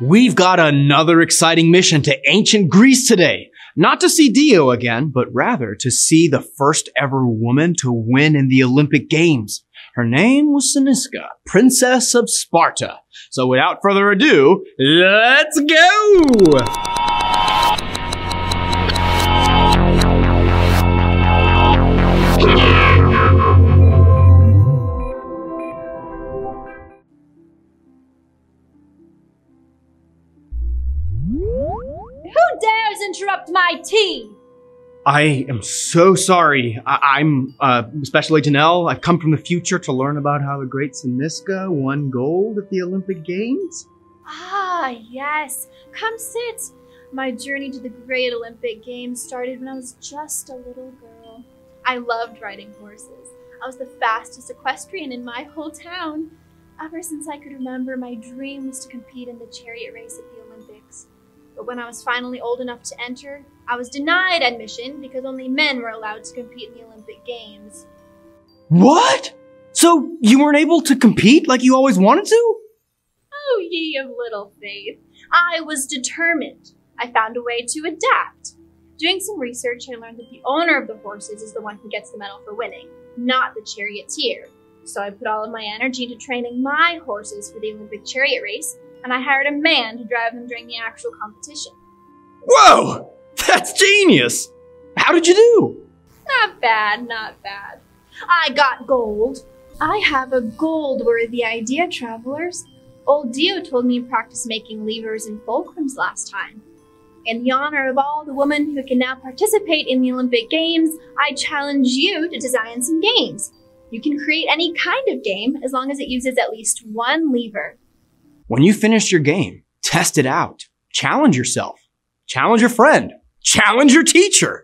We've got another exciting mission to ancient Greece today. Not to see Dio again, but rather to see the first ever woman to win in the Olympic Games. Her name was Cynisca, Princess of Sparta. So without further ado, let's go! Interrupt my tea? I am so sorry. I- am uh, Special Agent L. I've come from the future to learn about how the great Cynisca won gold at the Olympic Games. Ah, yes. Come sit. My journey to the great Olympic Games started when I was just a little girl. I loved riding horses. I was the fastest equestrian in my whole town. Ever since I could remember, my dream was to compete in the chariot race at the. But when I was finally old enough to enter, I was denied admission because only men were allowed to compete in the Olympic Games. What? So you weren't able to compete like you always wanted to? Oh, ye of little faith. I was determined. I found a way to adapt. Doing some research, I learned that the owner of the horses is the one who gets the medal for winning, not the charioteer. So I put all of my energy into training my horses for the Olympic chariot race, and I hired a man to drive them during the actual competition. Whoa! That's genius! How did you do? Not bad, not bad. I got gold. I have a gold worthy idea, travelers. Old Dio told me to practice making levers and fulcrums last time. In the honor of all the women who can now participate in the Olympic Games, I challenge you to design some games. You can create any kind of game as long as it uses at least one lever. When you finish your game, test it out. Challenge yourself. Challenge your friend. Challenge your teacher.